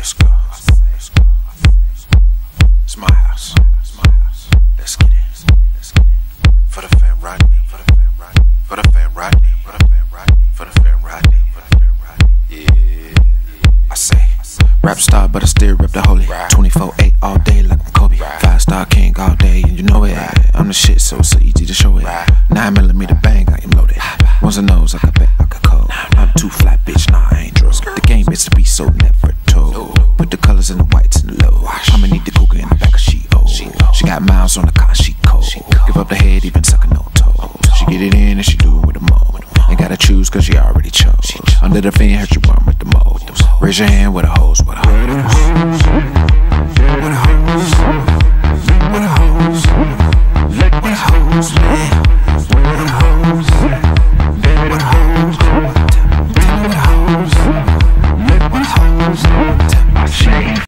let's go. It's my house. It's my house. Let's get it. Let's get it. For the right me. For the right me. For the right me. For the fam right me. For the fam right. For the fam right. Yeah. I say. Rap star, but I still rep the holy. 24 8 all day like I'm Kobe. Five star king all day, and you know it. I'm the shit, so it's so easy to show it. 9 millimeter bang, I am loaded. Once I knows, I could bet I could code. I'm too flat, bitch, nah, I ain't drunk. The game is to be so never. Put the colors in the whites and the low. I'ma need the cougar in the back of she old. She got miles on the car, she cold. Give up the head, even sucking no toes. She get it in and she do it with a mo. Ain't gotta choose cause she already chose. Under the fin, hurt you one with the most. Raise your hand with a hose, with a hose. I change